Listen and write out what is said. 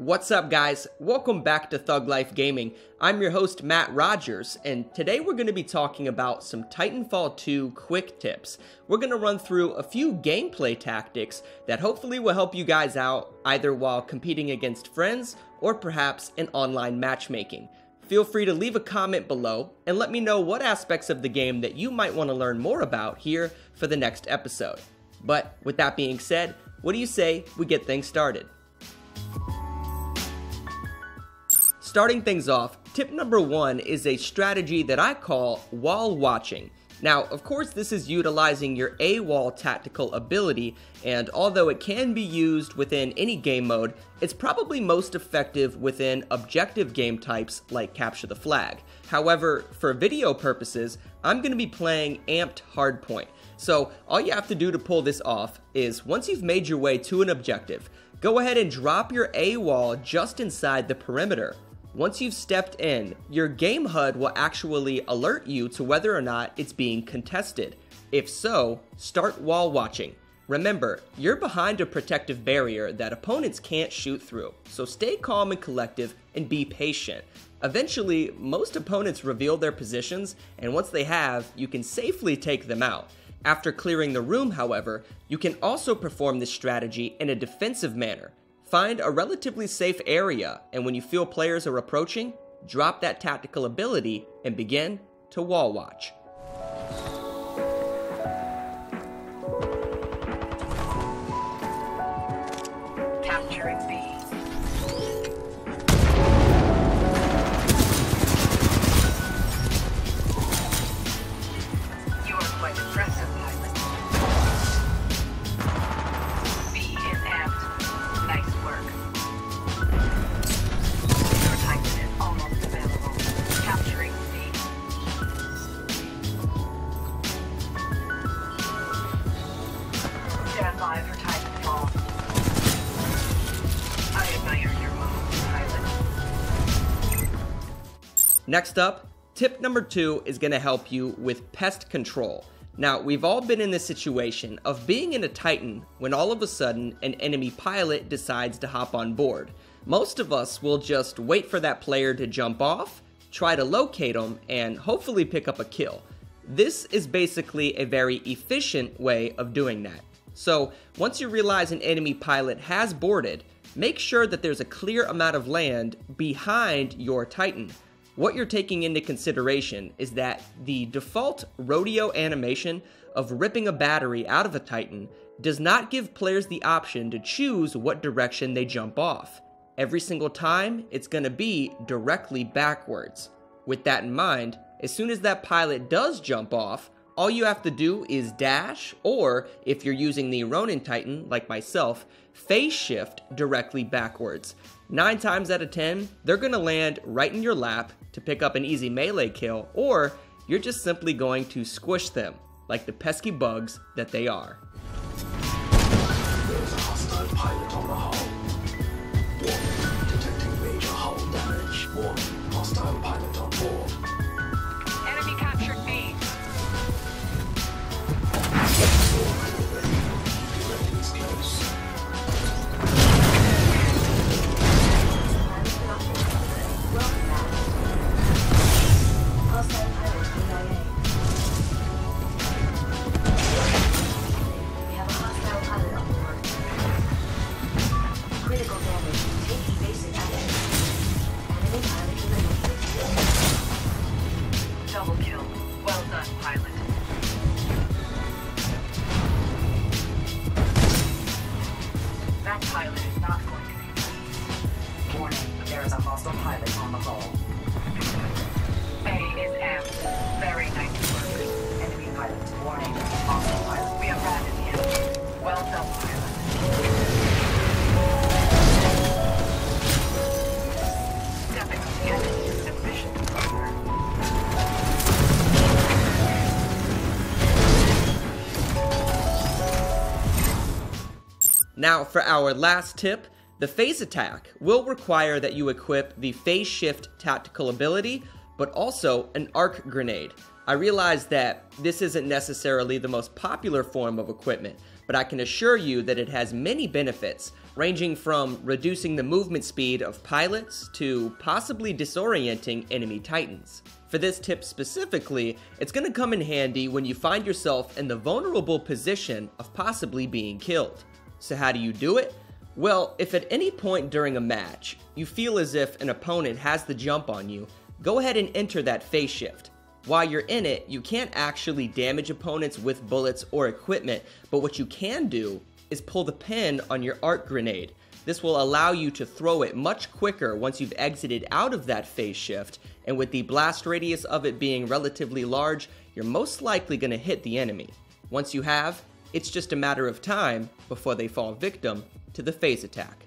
What's up, guys? Welcome back to Thug Lyfe Gaming. I'm your host, Matt Rogers, and today we're going to be talking about some Titanfall 2 quick tips. We're going to run through a few gameplay tactics that hopefully will help you guys out either while competing against friends or perhaps in online matchmaking. Feel free to leave a comment below and let me know what aspects of the game that you might want to learn more about here for the next episode. But with that being said, what do you say we get things started? Starting things off, tip number one is a strategy that I call wall watching. Now, of course, this is utilizing your A-Wall tactical ability, and although it can be used within any game mode, it's probably most effective within objective game types like Capture the Flag. However, for video purposes, I'm going to be playing Amped Hardpoint. So, all you have to do to pull this off is once you've made your way to an objective, go ahead and drop your A-Wall just inside the perimeter. Once you've stepped in, your game HUD will actually alert you to whether or not it's being contested. If so, start wall watching. Remember, you're behind a protective barrier that opponents can't shoot through, so stay calm and collective and be patient. Eventually, most opponents reveal their positions, and once they have, you can safely take them out. After clearing the room, however, you can also perform this strategy in a defensive manner. Find a relatively safe area, and when you feel players are approaching, drop that tactical ability and begin to wall watch. Next up, tip number two is to help you with pest control. Now, we've all been in this situation of being in a Titan when all of a sudden an enemy pilot decides to hop on board. Most of us will just wait for that player to jump off, try to locate them, and hopefully pick up a kill. This is basically a very efficient way of doing that. So, once you realize an enemy pilot has boarded, make sure that there's a clear amount of land behind your Titan. What you're taking into consideration is that the default rodeo animation of ripping a battery out of a Titan does not give players the option to choose what direction they jump off. Every single time, it's going to be directly backwards. With that in mind, as soon as that pilot does jump off, all you have to do is dash, or if you're using the Ronin Titan, like myself, phase shift directly backwards. Nine times out of ten, they're gonna land right in your lap to pick up an easy melee kill, or you're just simply going to squish them, like the pesky bugs that they are. Double kill. Well done, pilot. That pilot is not going to be. Warning, there is a hostile pilot on the hull. A is amped. Very nice work. Enemy pilot. Warning, hostile pilot. We have routed the enemy. Well done, pilot. Stepping on the enemy is an Now, for our last tip, the phase attack will require that you equip the phase shift tactical ability, but also an arc grenade. I realize that this isn't necessarily the most popular form of equipment, but I can assure you that it has many benefits. ranging from reducing the movement speed of pilots to possibly disorienting enemy titans. For this tip specifically, it's going to come in handy when you find yourself in the vulnerable position of possibly being killed. So, how do you do it? Well, if at any point during a match you feel as if an opponent has the jump on you, go ahead and enter that phase shift. While you're in it, you can't actually damage opponents with bullets or equipment, but what you can do is pull the pin on your arc grenade. This will allow you to throw it much quicker once you've exited out of that phase shift, and with the blast radius of it being relatively large, you're most likely going to hit the enemy. Once you have, it's just a matter of time before they fall victim to the phase attack.